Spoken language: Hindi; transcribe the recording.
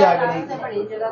जागने की हाँ। जगह